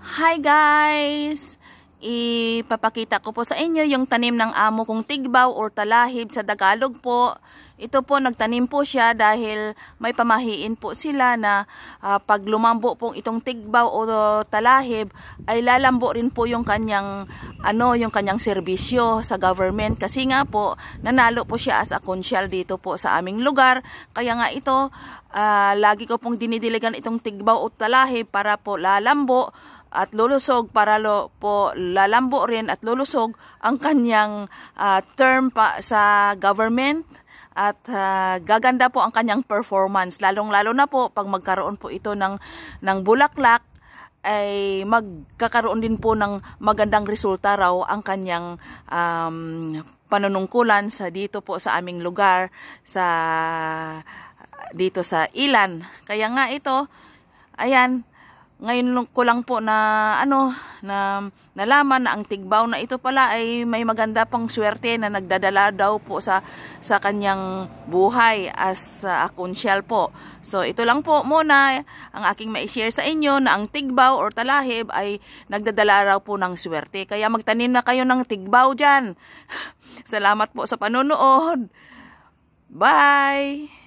Hi guys! Ipapakita ko po sa inyo yung tanim ng amo kong tigbaw or talahib sa Tagalog po. Ito po nagtanim po siya dahil may pamahiin po sila na uh, pag lumambo pong itong tigbaw o talahib ay lalambo rin po yung kanyang ano yung kanyang serbisyo sa government kasi nga po nanalo po siya as a consyal dito po sa aming lugar. Kaya nga ito uh, lagi ko pong dinidiligan itong tigbaw o talahib para po lalambo at lulusog para lo po lalambo rin at lulusog ang kanyang uh, term pa sa government at uh, gaganda po ang kanyang performance lalong-lalo na po pag magkaroon po ito ng ng bulaklak ay magkakaroon din po ng magandang resulta raw ang kanyang um, panunungkulan sa dito po sa aming lugar sa dito sa Ilan. Kaya nga ito, ayan, ngayon ko lang po na ano na nalaman na ang tigbaw na ito pala ay may maganda pang swerte na nagdadala daw po sa sa kanyang buhay as uh, a konsyal po. So ito lang po muna ang aking mai-share sa inyo na ang tigbaw or talahib ay nagdadala raw po ng swerte. Kaya magtanim na kayo ng tigbaw diyan. Salamat po sa panonood. Bye.